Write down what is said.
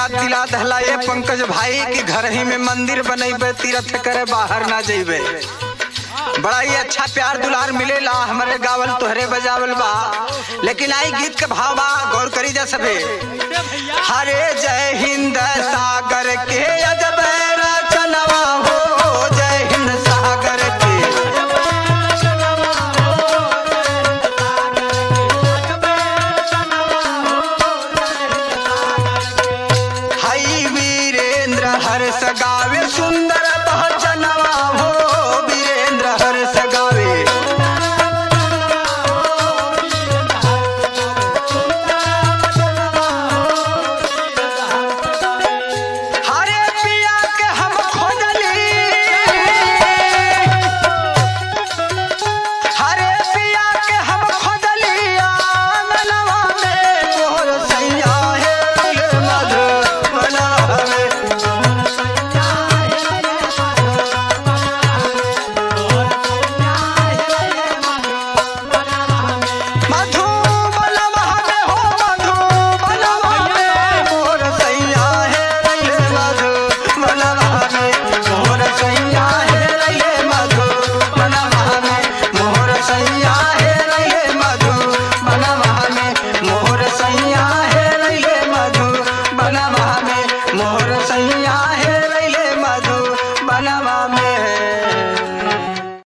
याद दिला दहला ये पंकज भाई की घर ही में मंदिर बनेबे तीर्थ करे, बाहर ना जेबे बड़ा ही अच्छा प्यार दुलार मिले ला हमारे गावल तोहरे बजावल बा। लेकिन आई गीत के भावा गौर करी जा सभी। हरे जय हिंद सागर के